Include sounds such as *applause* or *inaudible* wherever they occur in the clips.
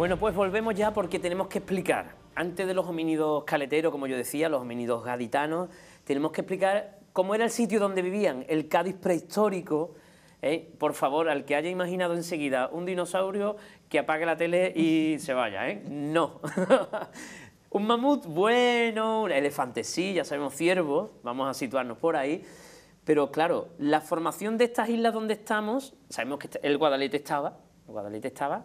Bueno, pues volvemos ya porque tenemos que explicar, antes de los homínidos caleteros, como yo decía, los homínidos gaditanos, tenemos que explicar cómo era el sitio donde vivían, el Cádiz prehistórico. ¿eh? Por favor, al que haya imaginado enseguida un dinosaurio, que apague la tele y *laughs* se vaya, ¿eh? No. *laughs* un mamut, bueno, un elefante sí, ya sabemos ciervo, vamos a situarnos por ahí. Pero claro, la formación de estas islas donde estamos, sabemos que el Guadalete estaba, el Guadalete estaba,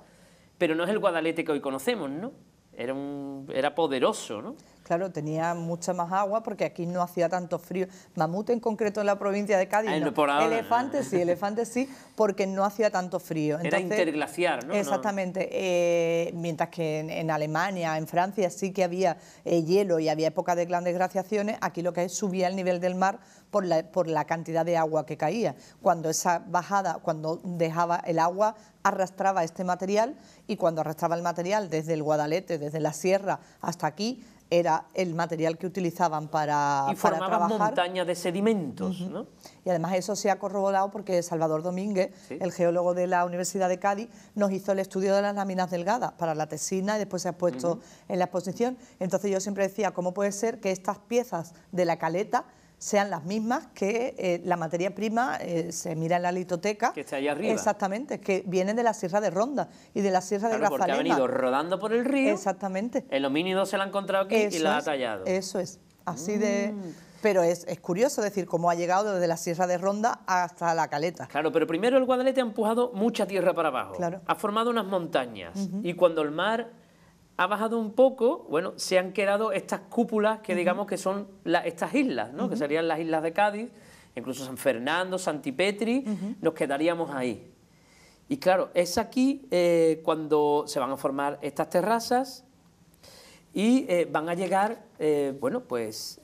pero no es el Guadalete que hoy conocemos, ¿no? Era, un, era poderoso, ¿no? Claro, tenía mucha más agua porque aquí no hacía tanto frío. Mamut en concreto en la provincia de Cádiz, no. elefante sí, elefante sí, porque no hacía tanto frío. Era interglaciar, ¿no? Exactamente. Eh, mientras que en, Alemania, en Francia sí que había eh, hielo y había época de grandes glaciaciones, aquí lo que es subía el nivel del mar por la, por la cantidad de agua que caía. Cuando esa bajada, cuando dejaba el agua arrastraba este material y cuando arrastraba el material desde el Guadalete, desde la sierra hasta aquí, era el material que utilizaban para, y formaban montañas de sedimentos, ¿no? Y además eso se ha corroborado porque Salvador Domínguez, el geólogo de la Universidad de Cádiz, nos hizo el estudio de las láminas delgadas para la tesina y después se ha puesto en la exposición. Entonces yo siempre decía, ¿cómo puede ser que estas piezas de la caleta sean las mismas que eh, la materia prima eh, se mira en la litoteca. Que está allá arriba. Exactamente, que vienen de la Sierra de Ronda y de la Sierra de Grazalema. porque ha venido rodando por el río. Exactamente. El homínido se la ha encontrado aquí y la ha tallado. Eso es, así de... Mm. Pero es, curioso decir cómo ha llegado desde la Sierra de Ronda hasta la Caleta. Claro, pero primero el Guadalete ha empujado mucha tierra para abajo. Claro. Ha formado unas montañas. Y cuando el mar ha bajado un poco, bueno, se han quedado estas cúpulas que digamos que son estas islas, ¿no? Que serían las islas de Cádiz, incluso San Fernando, Santipetri, nos quedaríamos ahí. Y claro, es aquí eh, cuando se van a formar estas terrazas y eh, van a llegar, eh, bueno, pues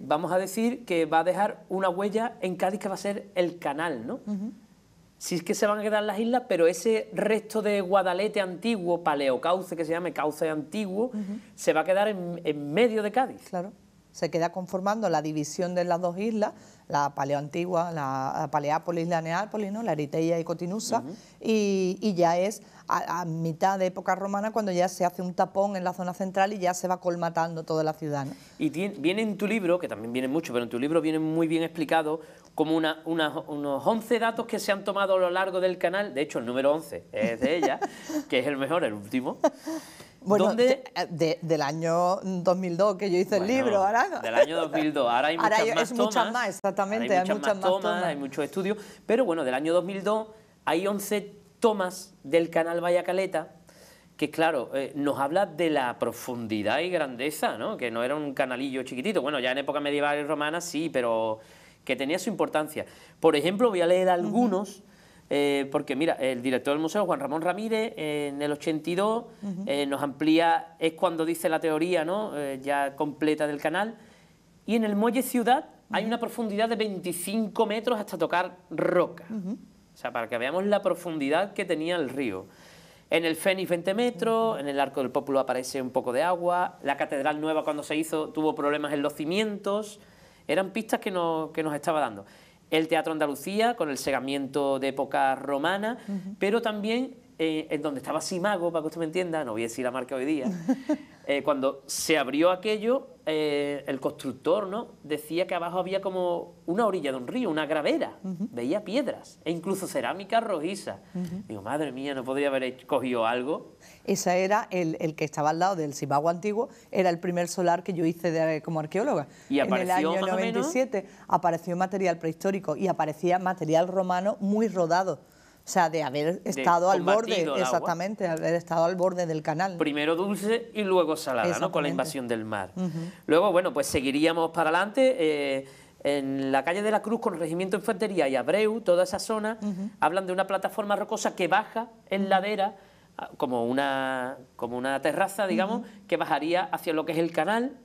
vamos a decir que va a dejar una huella en Cádiz que va a ser el canal, ¿no? Si es que se van a quedar las islas, pero ese resto de Guadalete antiguo, paleocauce que se llame cauce antiguo, se va a quedar en, medio de Cádiz. Claro, se queda conformando la división de las dos islas, la paleoantigua, la, Paleápolis, la Neápolis, ¿no? la Eritrea y Cotinusa, y, ya es a, mitad de época romana cuando ya se hace un tapón en la zona central y ya se va colmatando toda la ciudad. Y viene en tu libro, que también viene mucho, pero en tu libro viene muy bien explicado como una, unos 11 datos que se han tomado a lo largo del canal, de hecho el número 11 es de ella, *laughs* que es el mejor, el último. Bueno, del año 2002 que yo hice el libro, ahora... Del año 2002, ahora hay *laughs* muchas ahora más es muchas más, exactamente, hay muchas, más, tomas, hay muchos estudios, pero bueno, del año 2002 hay 11 tomas del canal Vaya Caleta, que claro, eh, nos habla de la profundidad y grandeza, ¿no? que no era un canalillo chiquitito, bueno, ya en época medieval y romana sí, pero que tenía su importancia. Por ejemplo, voy a leer algunos, eh, porque mira, el director del museo, Juan Ramón Ramírez, en el 82 eh, nos amplía, es cuando dice la teoría ¿no? Eh, ya completa del canal, y en el muelle ciudad hay una profundidad de 25 metros hasta tocar roca. O sea, para que veamos la profundidad que tenía el río. En el Fénix 20 metros, en el Arco del Pópulo aparece un poco de agua, la Catedral Nueva cuando se hizo tuvo problemas en los cimientos, eran pistas que nos, que nos estaba dando. El Teatro Andalucía, con el segamiento de época romana, pero también eh, en donde estaba Simago, para que usted me entienda, no voy a decir la marca hoy día, *laughs* eh, cuando se abrió aquello, eh, el constructor ¿no? decía que abajo había como una orilla de un río, una gravera, veía piedras e incluso cerámica rojiza. Digo, madre mía, ¿no podría haber cogido algo? Ese era el, que estaba al lado del Simago antiguo, era el primer solar que yo hice como arqueóloga. ¿Y en el año 97 apareció material prehistórico y aparecía material romano muy rodado. O sea, de haber estado al borde, exactamente, haber estado al borde del canal. Primero dulce y luego salada, ¿no? Con la invasión del mar. Luego, bueno, pues seguiríamos para adelante. Eh, en la calle de la Cruz con el Regimiento de Infantería y Abreu, toda esa zona, hablan de una plataforma rocosa que baja en ladera, ah, como una, como una terraza, digamos, que bajaría hacia lo que es el canal.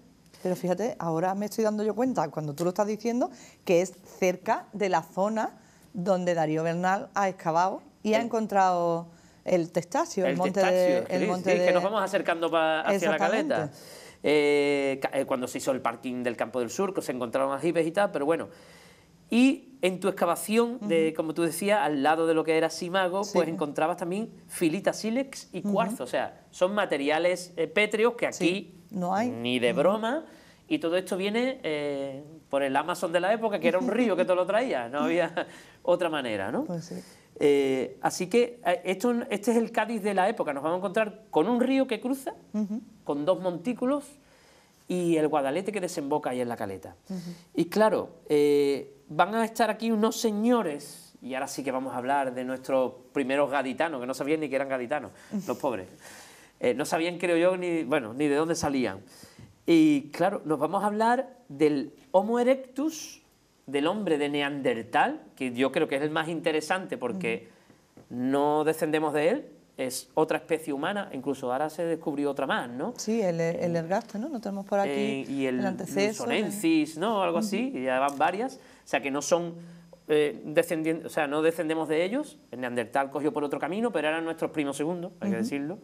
Pero fíjate, ahora me estoy dando yo cuenta, cuando tú lo estás diciendo, que es cerca de la zona donde Darío Bernal ha excavado y ha encontrado el testáceo, el, monte de... El monte que nos vamos acercando hacia la caleta. Eh, eh, cuando se hizo el parking del Campo del Sur, que se encontraron aljibes y tal, pero bueno. Y en tu excavación, de, como tú decías, al lado de lo que era Simago, pues encontrabas también filita sílex y cuarzo. O sea, son materiales eh, pétreos que aquí no hay. ni de broma. Y todo esto viene eh, por el Amazon de la época, que era un río que te lo traía. No había *laughs* otra manera, ¿no? Pues sí. Eh, así que esto, este es el Cádiz de la época. Nos vamos a encontrar con un río que cruza, con dos montículos y el Guadalete que desemboca ahí en la caleta. Y claro, van a estar aquí unos señores, y ahora sí que vamos a hablar de nuestros primeros gaditanos, que no sabían ni que eran gaditanos, los pobres. *laughs* Eh, no sabían, creo yo, ni, bueno, ni de dónde salían. Y claro, nos vamos a hablar del Homo erectus, del hombre de Neandertal, que yo creo que es el más interesante porque no descendemos de él, es otra especie humana, incluso ahora se descubrió otra más, ¿no? Sí, el, el ergaste, ¿no? Lo tenemos por aquí. Eh, y el, el sonensis, ¿no? Algo así, y ya van varias. O sea, que no son eh, descendientes, o sea, no descendemos de ellos. El Neandertal cogió por otro camino, pero eran nuestros primos segundos, hay que decirlo.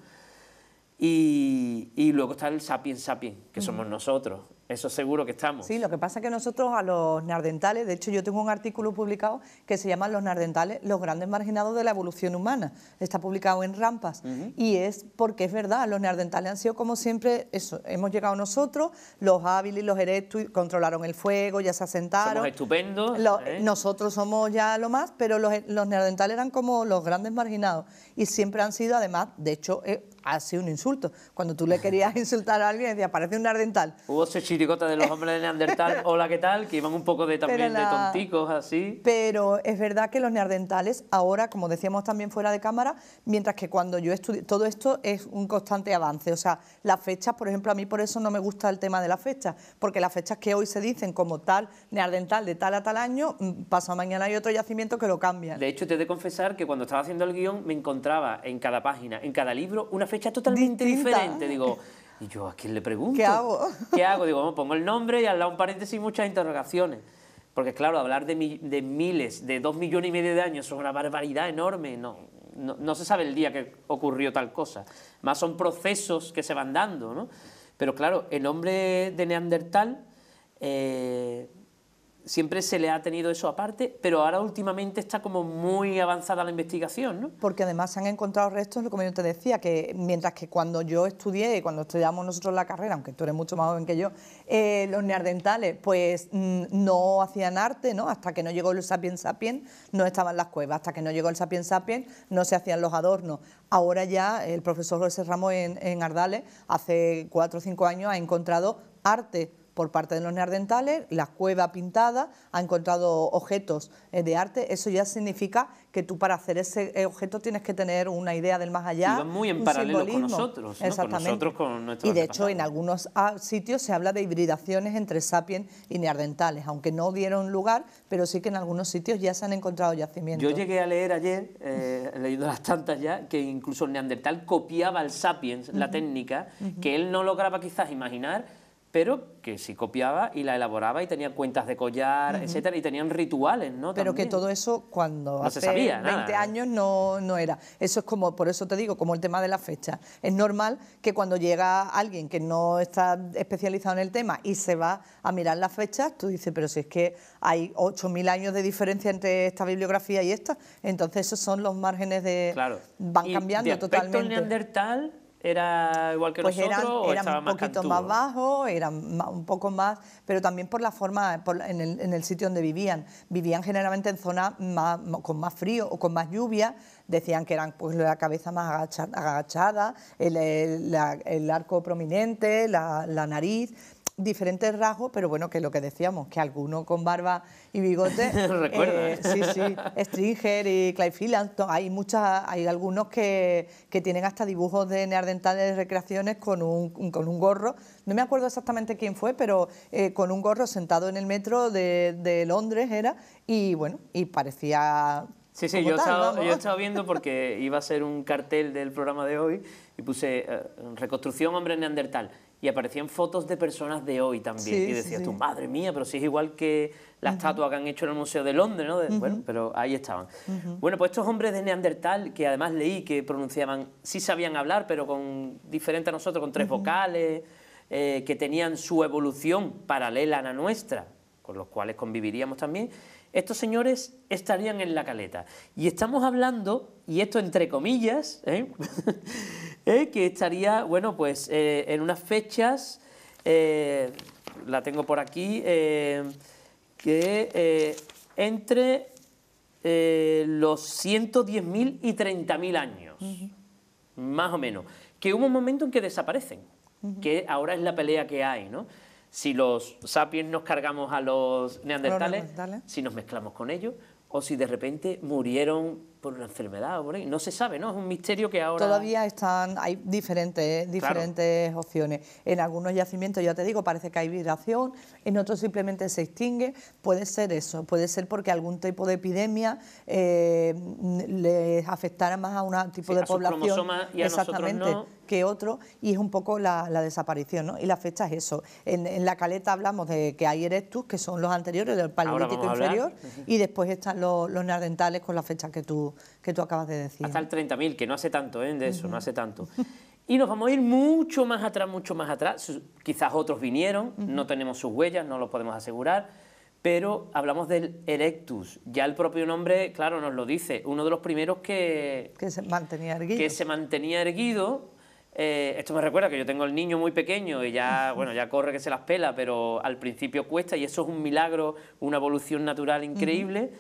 Y, y, luego está el sapiens sapiens, que somos nosotros. Eso seguro que estamos. Sí, lo que pasa es que nosotros a los neandertales, de hecho yo tengo un artículo publicado que se llama Los neandertales, los grandes marginados de la evolución humana. Está publicado en Rampas y es porque es verdad, los neandertales han sido como siempre, eso, hemos llegado nosotros, los hábiles, los erectus, controlaron el fuego, ya se asentaron. Somos estupendos. ¿eh? Nosotros somos ya lo más, pero los, los neandertales eran como los grandes marginados y siempre han sido además, de hecho, eh, ha sido un insulto. Cuando tú le *laughs* querías insultar a alguien, decía, parece un neandertal. Hubo de los *laughs* hombres de Neandertal, hola, ¿qué tal? Que iban un poco de también de tonticos, así. Pero es verdad que los neandertales, ahora, como decíamos también fuera de cámara, mientras que cuando yo estudié, todo esto es un constante avance. O sea, las fechas, por ejemplo, a mí por eso no me gusta el tema de las fechas, porque las fechas que hoy se dicen como tal, neandertal de tal a tal año, mm, pasado mañana hay otro yacimiento que lo cambian. De hecho, te he de confesar que cuando estaba haciendo el guion me encontraba en cada página, en cada libro, una fecha totalmente diferente. Digo, ¿y yo a quién le pregunto? ¿Qué hago? *laughs* ¿Qué hago? Digo, pongo el nombre y al lado un paréntesis y muchas interrogaciones. Porque claro, hablar de, de, miles, de dos millones y medio de años es una barbaridad enorme. No, no, se sabe el día que ocurrió tal cosa. Más son procesos que se van dando, ¿no? Pero claro, el hombre de Neandertal... Eh, siempre se le ha tenido eso aparte, pero ahora últimamente está como muy avanzada la investigación, ¿no? Porque además se han encontrado restos, como yo te decía, que mientras que cuando yo estudié, cuando estudiamos nosotros la carrera, aunque tú eres mucho más joven que yo, eh, los neandertales pues mm, no hacían arte, ¿no? Hasta que no llegó el sapiens sapiens, no estaban las cuevas, hasta que no llegó el sapiens sapiens, no se hacían los adornos. Ahora ya el profesor José Ramos en, en Ardales, hace cuatro o cinco años, ha encontrado arte por parte de los neandertales, la cueva pintada, ha encontrado objetos eh, de arte, eso ya significa que tú para hacer ese eh, objeto tienes que tener una idea del más allá. Y muy en paralelo con nosotros, ¿no? Exactamente. Con nosotros, Y de hecho en algunos ah, sitios se habla de hibridaciones entre sapiens y neandertales, aunque no dieron lugar, pero sí que en algunos sitios ya se han encontrado yacimientos. Yo llegué a leer ayer, eh, he leído las tantas ya, que incluso el neandertal copiaba al sapiens la técnica, que él no lograba quizás imaginar, pero que sí copiaba y la elaboraba y tenía cuentas de collar, etcétera, y tenían rituales, ¿no? Pero que todo eso cuando hace 20 años no, no, era. Eso es como, por eso te digo, como el tema de la fecha. Es normal que cuando llega alguien que no está especializado en el tema y se va a mirar las fechas, tú dices, pero si es que hay 8.000 años de diferencia entre esta bibliografía y esta, entonces esos son los márgenes de... Claro. Van cambiando de totalmente. neandertal ¿Era igual que pues nosotros eran, eran un poquito más, bajos, eran un poco más, pero también por la forma, en, el, sitio donde vivían. Vivían generalmente en zonas con más frío o con más lluvia. Decían que eran pues la cabeza más agachada, el, el, arco prominente, la, la nariz diferentes rasgos, pero bueno, que lo que decíamos, que algunos con barba y bigote, *laughs* eh, sí, sí, Stringer y Clive Phelan, hay muchas, hay algunos que, que, tienen hasta dibujos de neardentales de recreaciones con un, con un gorro, no me acuerdo exactamente quién fue, pero eh, con un gorro sentado en el metro de, de Londres era, y bueno, y parecía Sí, sí, yo, he estado, yo he estado viendo porque iba a ser un cartel del programa de hoy y puse eh, reconstrucción hombre neandertal y aparecían fotos de personas de hoy también. y decías tu madre mía, pero si es igual que la estatua que han hecho en el Museo de Londres, ¿no? Bueno, pero ahí estaban. Bueno, pues estos hombres de Neandertal, que además leí que pronunciaban, sí sabían hablar, pero con diferente a nosotros, con tres vocales, eh, que tenían su evolución paralela a la nuestra, con los cuales conviviríamos también, estos señores estarían en la caleta. Y estamos hablando, y esto entre comillas, ¿eh? *laughs* ¿Eh? que estaría, bueno, pues eh, en unas fechas, la tengo por aquí, que entre los 110.000 y 30.000 años, más o menos, que hubo un momento en que desaparecen, que ahora es la pelea que hay, ¿no? Si los sapiens nos cargamos a los neandertales, si nos mezclamos con ellos, o si de repente murieron por una enfermedad o No se sabe, ¿no? Es un misterio que ahora... Todavía están, hay diferentes, diferentes opciones. En algunos yacimientos, ya te digo, parece que hay vibración, en otros simplemente se extingue. Puede ser eso, puede ser porque algún tipo de epidemia eh, les afectara más a un tipo de población. Y a exactamente. que otro y es un poco la, desaparición, ¿no? Y la fecha es eso. En, la caleta hablamos de que hay erectus, que son los anteriores del paleolítico inferior, y después están los, los neandertales con la fecha que tú, que tú acabas de decir. Hasta el 30.000, que no hace tanto, ¿eh? De eso, no hace tanto. Y nos vamos a ir mucho más atrás, mucho más atrás. Quizás otros vinieron, no tenemos sus huellas, no lo podemos asegurar, pero hablamos del Erectus. Ya el propio nombre, claro, nos lo dice. Uno de los primeros que... Que se mantenía erguido. Que se mantenía erguido. Eh, esto me recuerda que yo tengo el niño muy pequeño y ya, *laughs* bueno, ya corre que se las pela, pero al principio cuesta y eso es un milagro, una evolución natural increíble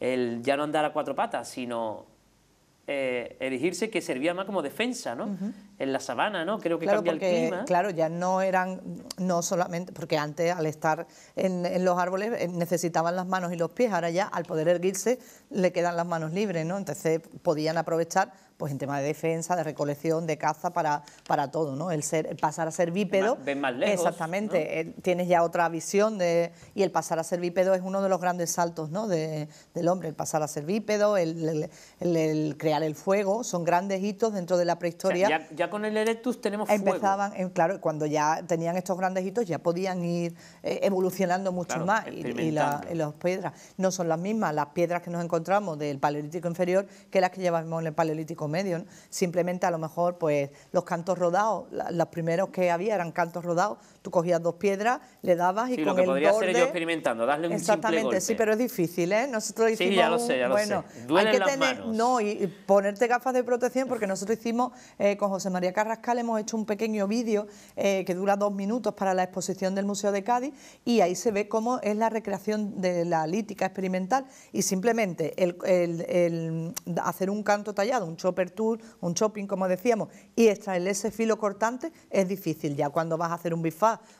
el ya no andar a cuatro patas, sino eh, erigirse que servía más como defensa, ¿no? En la sabana, ¿no? Creo que cambia el clima. Claro, ya no eran, no solamente, porque antes al estar en, en, los árboles eh, necesitaban las manos y los pies, ahora ya al poder erguirse le quedan las manos libres, ¿no? Entonces podían aprovechar pues en tema de defensa, de recolección, de caza, para, para todo, ¿no? El, ser, pasar a ser bípedo. Ven más lejos. Exactamente, tienes ya otra visión de, y el pasar a ser bípedo es uno de los grandes saltos ¿no? de, del hombre, el pasar a ser bípedo, el, el, crear el fuego, son grandes hitos dentro de la prehistoria. ya, con el Erectus tenemos Empezaban, claro, cuando ya tenían estos grandes hitos ya podían ir eh, evolucionando mucho más. Y, y, las piedras no son las mismas, las piedras que nos encontramos del Paleolítico inferior que las que llevamos en el Paleolítico medio. Simplemente a lo mejor pues los cantos rodados, los primeros que había eran cantos rodados, tú cogías dos piedras, le dabas y con lo que el podría borde... ser yo experimentando, darle un Exactamente, sí, pero es difícil, ¿eh? Nosotros hicimos... Sí, ya lo sé, ya lo sé. Duelen hay que tener, No, y ponerte gafas de protección porque nosotros hicimos, eh, con José María Carrascal hemos hecho un pequeño vídeo eh, que dura dos minutos para la exposición del Museo de Cádiz y ahí se ve cómo es la recreación de la lítica experimental y simplemente el, el hacer un canto tallado, un chopper tool, un chopping, como decíamos, y extraer ese filo cortante es difícil. Ya cuando vas a hacer un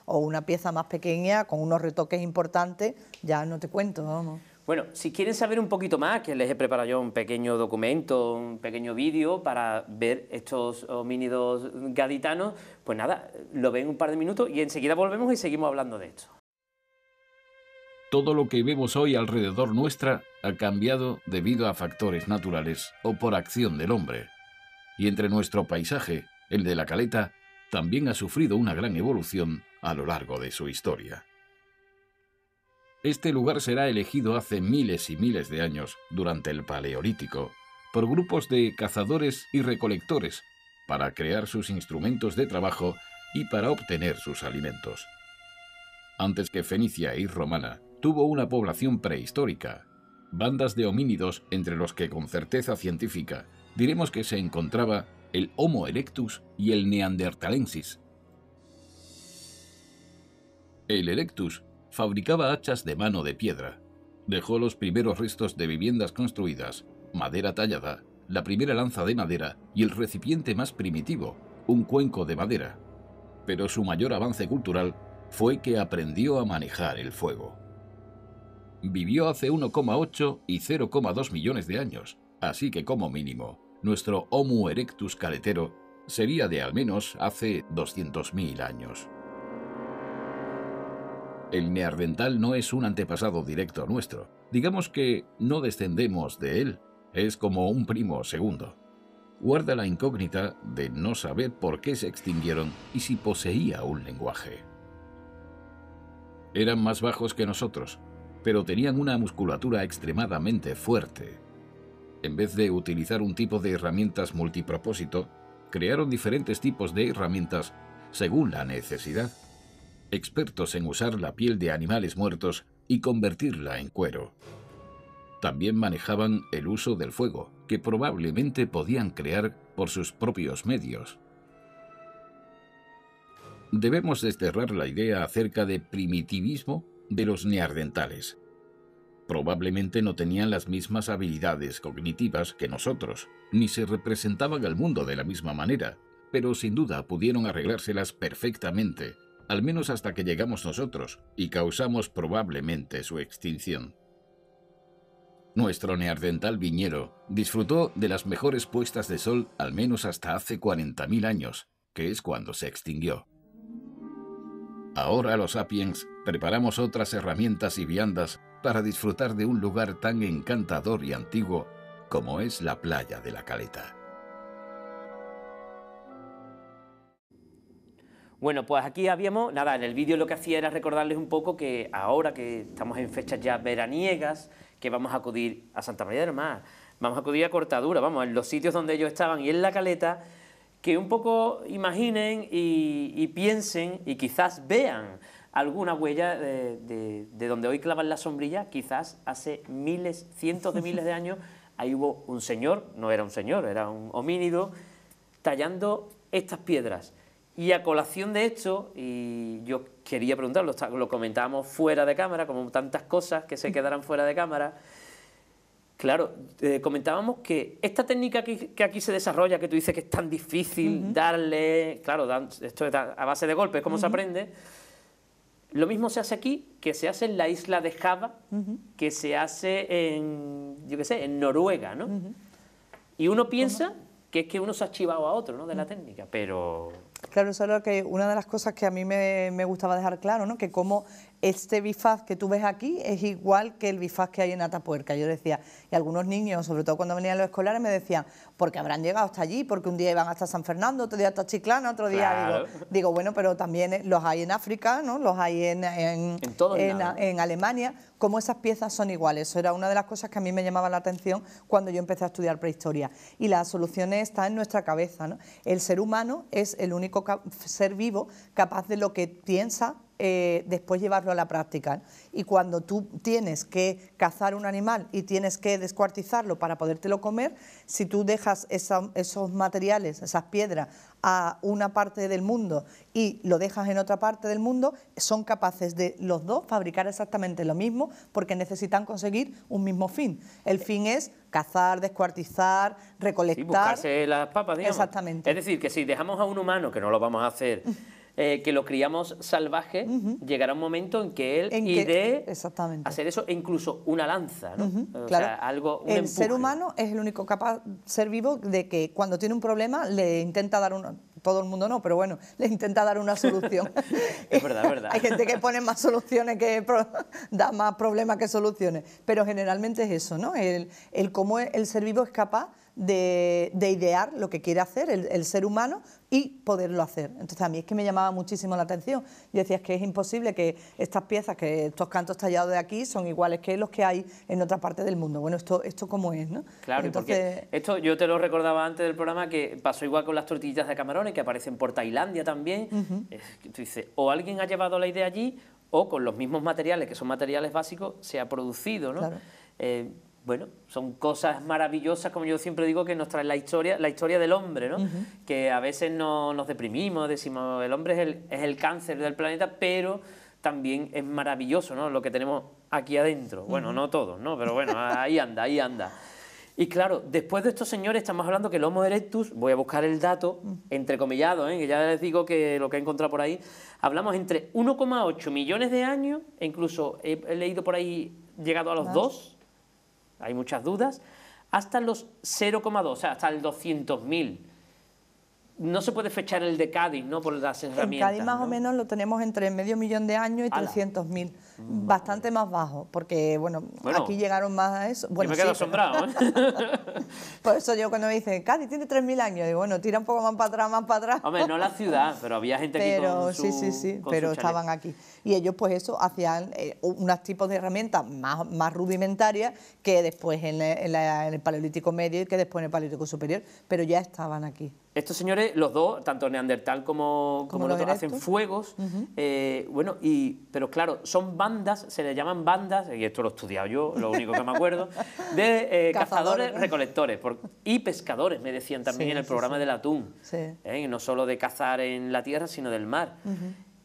o una pieza más pequeña con unos retoques importantes, ya no te cuento, vamos. Bueno, si quieren saber un poquito más, que les he preparado yo un pequeño documento, un pequeño vídeo para ver estos homínidos gaditanos, pues nada, lo ven un par de minutos y enseguida volvemos y seguimos hablando de esto. Todo lo que vemos hoy alrededor nuestra ha cambiado debido a factores naturales o por acción del hombre y entre nuestro paisaje, el de la caleta, también ha sufrido una gran evolución a lo largo de su historia. Este lugar será elegido hace miles y miles de años, durante el Paleolítico, por grupos de cazadores y recolectores, para crear sus instrumentos de trabajo y para obtener sus alimentos. Antes que Fenicia y Romana, tuvo una población prehistórica, bandas de homínidos entre los que con certeza científica diremos que se encontraba el Homo erectus y el Neanderthalensis. El erectus fabricaba hachas de mano de piedra. Dejó los primeros restos de viviendas construidas, madera tallada, la primera lanza de madera y el recipiente más primitivo, un cuenco de madera. Pero su mayor avance cultural fue que aprendió a manejar el fuego. Vivió hace 1,8 y 0,2 millones de años, así que como mínimo nuestro Homo erectus caletero sería de al menos hace 200.000 años. El neardental no es un antepasado directo nuestro. Digamos que no descendemos de él. Es como un primo segundo. Guarda la incógnita de no saber por qué se extinguieron y si poseía un lenguaje. Eran más bajos que nosotros, pero tenían una musculatura extremadamente fuerte en vez de utilizar un tipo de herramientas multipropósito, crearon diferentes tipos de herramientas según la necesidad, expertos en usar la piel de animales muertos y convertirla en cuero. También manejaban el uso del fuego, que probablemente podían crear por sus propios medios. Debemos desterrar la idea acerca de primitivismo de los neandertales. Probablemente no tenían las mismas habilidades cognitivas que nosotros, ni se representaban al mundo de la misma manera, pero sin duda pudieron arreglárselas perfectamente, al menos hasta que llegamos nosotros y causamos probablemente su extinción. Nuestro neandertal viñero disfrutó de las mejores puestas de sol al menos hasta hace 40.000 años, que es cuando se extinguió. Ahora los sapiens preparamos otras herramientas y viandas para disfrutar de un lugar tan encantador y antiguo como es la playa de la Caleta. Bueno, pues aquí habíamos, nada, en el vídeo lo que hacía era recordarles un poco que ahora que estamos en fechas ya veraniegas, que vamos a acudir a Santa María del Mar, vamos a acudir a Cortadura, vamos, en los sitios donde ellos estaban y en la caleta, que un poco imaginen y, piensen y quizás vean alguna huella de, donde hoy clavan la sombrilla, quizás hace miles, cientos de miles de años, ahí hubo un señor, no era un señor, era un homínido, tallando estas piedras. Y a colación de esto, y yo quería preguntarlo, lo comentábamos fuera de cámara, como tantas cosas que se quedarán fuera de cámara. Claro, eh, comentábamos que esta técnica que, aquí se desarrolla, que tú dices que es tan difícil darle, claro, esto es a base de golpes, ¿cómo se aprende? Lo mismo se hace aquí, que se hace en la isla de Java, que se hace en, yo qué sé, en Noruega, ¿no? Y uno piensa que es que uno se ha chivado a otro, ¿no? De la técnica, pero Claro, eso es lo que una de las cosas que a mí me, me, gustaba dejar claro, ¿no? Que como este bifaz que tú ves aquí es igual que el bifaz que hay en Atapuerca. Yo decía, y algunos niños, sobre todo cuando venían los escolares, me decían, porque habrán llegado hasta allí, porque un día iban hasta San Fernando, otro día hasta Chiclana, otro día. Digo, bueno, pero también los hay en África, ¿no? los hay en, en, en, Alemania, como esas piezas son iguales. Eso era una de las cosas que a mí me llamaba la atención cuando yo empecé a estudiar prehistoria. Y la solución está en nuestra cabeza. ¿no? El ser humano es el único ser vivo capaz de lo que piensa eh, después llevarlo a la práctica. Y cuando tú tienes que cazar un animal y tienes que descuartizarlo para podértelo comer, si tú dejas esos materiales, esas piedras, a una parte del mundo y lo dejas en otra parte del mundo, son capaces de los dos fabricar exactamente lo mismo porque necesitan conseguir un mismo fin. El fin es cazar, descuartizar, recolectar. Y buscarse las papas, digamos. Exactamente. Es decir, que si dejamos a un humano, que no lo vamos a hacer, *laughs* Eh, que lo criamos salvaje, llegará un momento en que él iré hacer eso, e incluso una lanza, ¿no? o sea, algo, el ser humano es el único capaz, ser vivo, de que cuando tiene un problema le intenta dar una, todo el mundo no, pero bueno, le intenta dar una solución. *laughs* es verdad, es *laughs* verdad. Hay gente que pone más soluciones que *laughs* da más problemas que soluciones, pero generalmente es eso, ¿no? El, el cómo el ser vivo es capaz de, idear lo que quiere hacer el, ser humano y poderlo hacer. Entonces a mí es que me llamaba muchísimo la atención. Yo decía, es que es imposible que estas piezas, que estos cantos tallados de aquí son iguales que los que hay en otra parte del mundo. Bueno, esto, esto cómo es, ¿no? Claro, Entonces... porque esto yo te lo recordaba antes del programa que pasó igual con las tortillitas de camarones que aparecen por Tailandia también. tú dices, o alguien ha llevado la idea allí o con los mismos materiales, que son materiales básicos, se ha producido, ¿no? Eh, bueno, son cosas maravillosas, como yo siempre digo, que nos trae la historia, la historia del hombre, ¿no? Que a veces no, nos deprimimos, decimos, el hombre es el, es el cáncer del planeta, pero también es maravilloso, ¿no? Lo que tenemos aquí adentro. Bueno, no todos, ¿no? Pero bueno, ahí anda, ahí anda. Y claro, después de estos señores estamos hablando que el Homo erectus, voy a buscar el dato, entrecomillado, ¿eh? que ya les digo que lo que he encontrado por ahí, hablamos entre 1,8 millones de años, e incluso he, leído por ahí llegado a los 2, hay muchas dudas, hasta los 0,2, o sea, hasta el 200.000 no se puede fechar el de Cádiz, ¿no? Por las herramientas. En Cádiz más o menos lo tenemos entre medio millón de años y 300.000. Bastante más bajo, porque, bueno, aquí llegaron más a eso. Bueno, me quedo asombrado, ¿eh? *laughs* Por eso yo cuando me dicen, Cádiz tiene 3.000 años, digo, bueno, tira un poco más para atrás, más para atrás. Hombre, no la ciudad, *laughs* pero había gente aquí con su, Sí, sí, sí, pero estaban aquí. Y ellos, pues eso, hacían eh, unos tipos de herramientas más, más rudimentarias que después en, en el Paleolítico Medio y que después en el Paleolítico Superior, pero ya estaban aquí. Estos señores, los dos, tanto Neandertal como, como, el otro, hacen fuegos. Eh, bueno, y, pero claro, son bandas, se les llaman bandas, y esto lo he estudiado yo, lo único que me acuerdo, de eh, *laughs* cazadores, recolectores y pescadores, me decían también en el programa del atún. ¿eh? no solo de cazar en la tierra, sino del mar.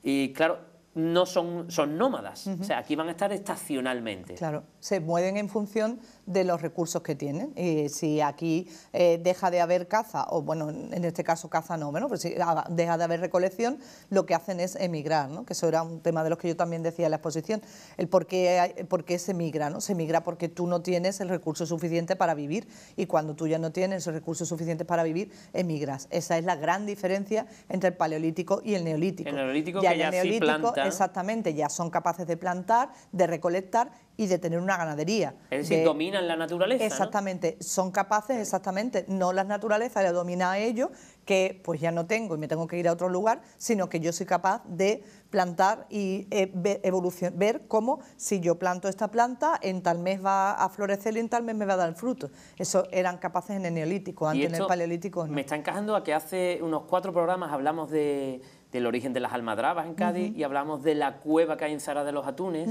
Y claro, no son, son nómadas, o sea, aquí van a estar estacionalmente. Claro, se mueven en función de los recursos que tienen. Y si aquí eh, deja de haber caza, o bueno, en este caso caza no, bueno, pero si deja de haber recolección, lo que hacen es emigrar, ¿no? que eso era un tema de los que yo también decía en la exposición, el por qué, por qué se emigra, ¿no? se emigra porque tú no tienes el recurso suficiente para vivir y cuando tú ya no tienes el recurso suficiente para vivir, emigras. Esa es la gran diferencia entre el paleolítico y el neolítico. El neolítico ya que ya neolítico, Exactamente, ya son capaces de plantar, de recolectar y de tener una ganadería. Es decir, dominan la naturaleza. Exactamente, son capaces, exactamente, no la naturaleza le domina a ellos, que pues ya no tengo y me tengo que ir a otro lugar, sino que yo soy capaz de plantar y eh, ver, cómo si yo planto esta planta, en tal mes va a florecer y en tal mes me va a dar el fruto. Eso eran capaces en el neolítico, antes en el paleolítico Me está encajando a que hace unos cuatro programas hablamos de, del origen de las almadrabas en Cádiz y hablamos de la cueva que hay en Sara de los Atunes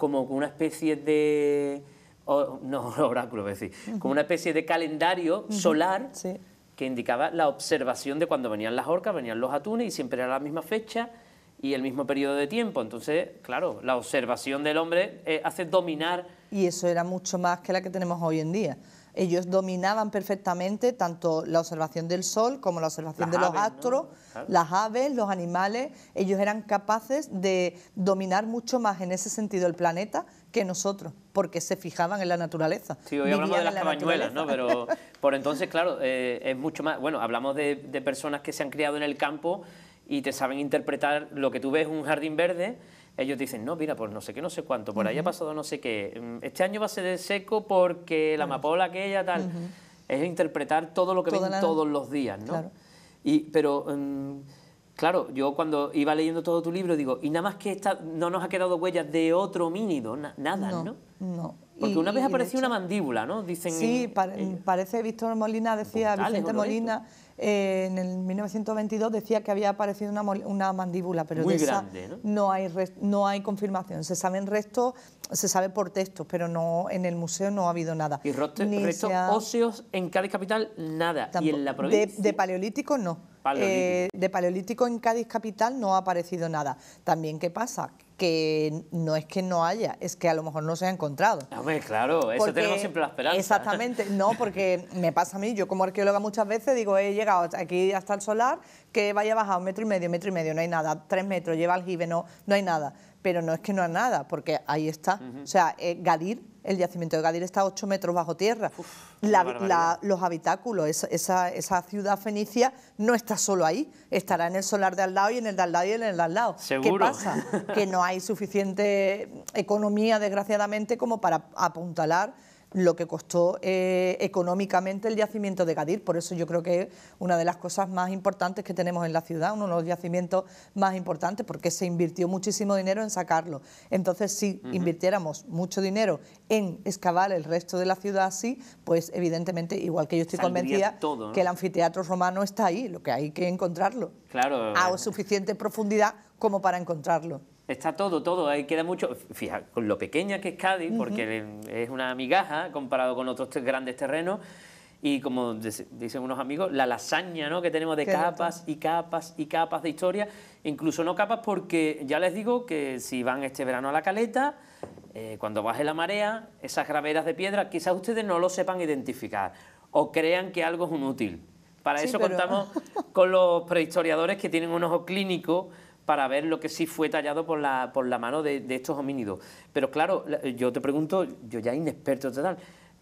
como una especie de... no, *laughs* oráculo, es decir, como una especie de calendario solar que indicaba la observación de cuando venían las orcas, venían los atunes y siempre era la misma fecha y el mismo periodo de tiempo. Entonces, claro, la observación del hombre eh, hace dominar... Y eso era mucho más que la que tenemos hoy en día. Ellos dominaban perfectamente tanto la observación del sol como la observación de los astros, las aves, los animales. Ellos eran capaces de dominar mucho más en ese sentido el planeta que nosotros, porque se fijaban en la naturaleza. Sí, hoy hablamos de las cabañuelas, ¿no? Pero por entonces, claro, eh, es mucho más... Bueno, hablamos de, de personas que se han criado en el campo y te saben interpretar lo que tú ves un jardín verde ellos dicen, no, mira, pues no sé qué, no sé cuánto, por ahí ha pasado no sé qué, mm, este año va a ser de seco porque la amapola aquella, tal. Es interpretar todo lo que ven todos los días, ¿no? Y, pero, mm, claro, yo cuando iba leyendo todo tu libro digo, y nada más que esta, no nos ha quedado huellas de otro homínido, nada, ¿no? No. Porque una vez apareció una mandíbula, ¿no? Dicen sí, parece Víctor Molina, decía Vicente Molina, eh, en el 1922 decía que había aparecido una, mandíbula, pero de esa ¿no? hay no hay confirmación. Se saben restos, se sabe por textos, pero no en el museo no ha habido nada. ¿Y restos óseos en Cádiz capital? Nada. ¿Y en la provincia? de paleolítico no. Eh, de Paleolítico en Cádiz capital no ha aparecido nada. También, ¿qué pasa? Que no es que no haya, es que a lo mejor no se ha encontrado. claro, eso tenemos siempre la esperanza. Exactamente, no, porque me pasa a mí, yo como arqueóloga muchas veces digo, he llegado aquí hasta el solar, que vaya bajado un metro y medio, metro y medio, no hay nada, tres metros, lleva aljibe, no, no hay nada. Pero no es que no hay nada, porque ahí está. O sea, eh, Gadir el yacimiento de Gadir está a 8 metros bajo tierra. los habitáculos, esa, ciudad fenicia no está solo ahí, estará en el solar de al lado y en el de al lado y en el de al lado. ¿Qué pasa? que no hay *laughs* suficiente economía, desgraciadamente, como para apuntalar lo que costó eh, económicamente el yacimiento de Gadir. Por eso yo creo que es una de las cosas más importantes que tenemos en la ciudad, uno de los yacimientos más importantes, porque se invirtió muchísimo dinero en sacarlo. Entonces, si invirtiéramos mucho dinero en excavar el resto de la ciudad así, pues evidentemente, igual que yo estoy convencida que el anfiteatro romano está ahí, lo que hay que encontrarlo. Claro. A suficiente profundidad como para encontrarlo. Está todo, todo, ahí queda mucho. Fija, con lo pequeña que es Cádiz, porque es una migaja comparado con otros grandes terrenos, y como dicen unos amigos, la lasaña ¿no? que tenemos de capas y capas y capas de historia, incluso no capas porque ya les digo que si van este verano a la caleta, eh, cuando baje la marea, esas graveras de piedra, quizás ustedes no lo sepan identificar o crean que algo es inútil. Para eso contamos *laughs* con los prehistoriadores que tienen un ojo clínico para ver lo que sí fue tallado por la, por la mano de, de estos homínidos. Pero claro, yo te pregunto, yo ya inexperto total,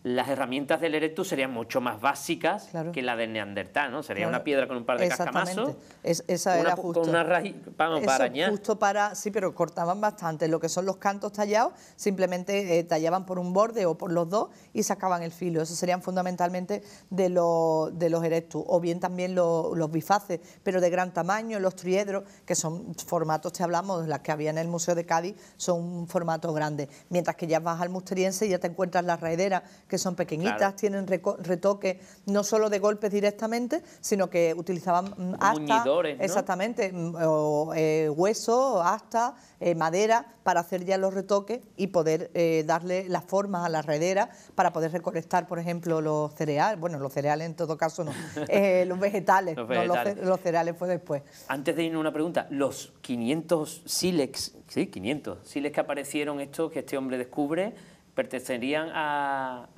las herramientas del Erectus serían mucho más básicas que la del Neandertal, ¿no? Sería una piedra con un par de cascamazos. esa era justo. Con una raíz para arañar. Justo para, sí, pero cortaban bastante. Lo que son los cantos tallados, simplemente eh, tallaban por un borde o por los dos y sacaban el filo. Esos serían fundamentalmente de, de los Erectus. O bien también los bifaces, pero de gran tamaño, los triedros, que son formatos, te hablamos, las que había en el Museo de Cádiz, son un formato grande. Mientras que ya vas al musteriense y ya te encuentras las raideras que son pequeñitas, tienen retoque no solo de golpes directamente, sino que utilizaban mm, asta, exactamente, mm, o, eh, hueso, asta, eh, madera, para hacer ya los retoques y poder eh, darle las formas a la redera para poder recolectar, por ejemplo, los cereales, bueno, los cereales en todo caso no, *laughs* los vegetales, los, cereales fue después. Antes de ir a una pregunta, los 500 sílex, sí, 500 sílex que aparecieron estos que este hombre descubre, pertenecerían a,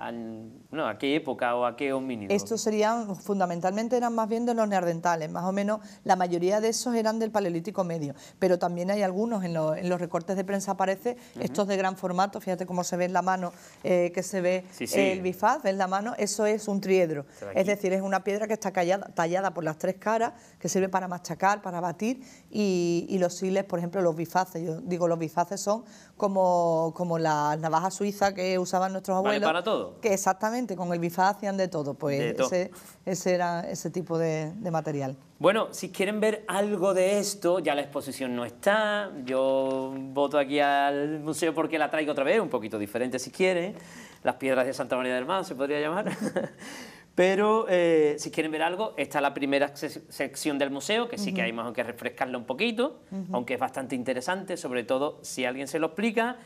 no, a qué época o a qué homínido? Estos serían, fundamentalmente eran más bien de los neandertales, más o menos la mayoría de esos eran del Paleolítico Medio, pero también hay algunos, en, los recortes de prensa aparece, estos de gran formato, fíjate cómo se ve en la mano, eh, que se ve el bifaz, en la mano, eso es un triedro, es decir, es una piedra que está tallada por las tres caras, que sirve para machacar, para batir, y, los siles, por ejemplo, los bifaces, yo digo, los bifaces son como, como la navaja que usaban nuestros abuelos. para todo. Que exactamente, con el bifaz hacían de todo, pues Ese, era ese tipo de, material. Bueno, si quieren ver algo de esto, ya la exposición no está. Yo voto aquí al museo porque la traigo otra vez, un poquito diferente si quiere. Las piedras de Santa María del Mar se podría llamar. *laughs* Pero eh, si quieren ver algo, está la primera sección del museo, que sí que hay más que refrescarla un poquito, aunque es bastante interesante, sobre todo si alguien se lo explica.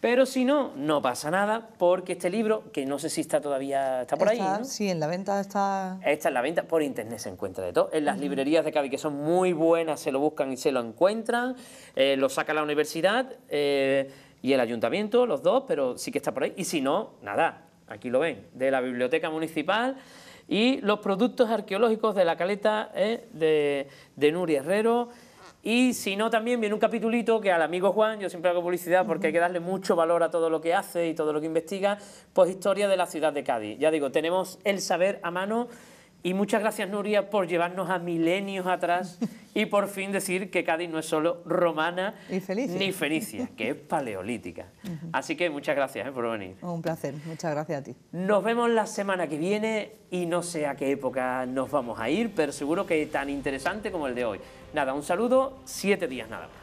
Pero si no, no pasa nada, porque este libro, que no sé si está todavía, está por ahí, ¿no? Sí, en la venta está... Está en la venta, por internet se encuentra de todo. En las librerías de Cádiz, que son muy buenas, se lo buscan y se lo encuentran. Eh, lo saca la universidad eh, y el ayuntamiento, los dos, pero sí que está por ahí. Y si no, nada, aquí lo ven, de la Biblioteca Municipal y los productos arqueológicos de la caleta eh, de, de Nuria Herrero. Y si no, también viene un capitulito que al amigo Juan, yo siempre hago publicidad porque hay que darle mucho valor a todo lo que hace y todo lo que investiga, pues historia de la ciudad de Cádiz. Ya digo, tenemos el saber a mano y muchas gracias Nuria por llevarnos a milenios atrás y por fin decir que Cádiz no es solo romana ni fenicia, que es paleolítica. Así que muchas gracias eh, por venir. Un placer, muchas gracias a ti. Nos vemos la semana que viene y no sé a qué época nos vamos a ir, pero seguro que tan interesante como el de hoy. Nada, un saludo, siete días nada más.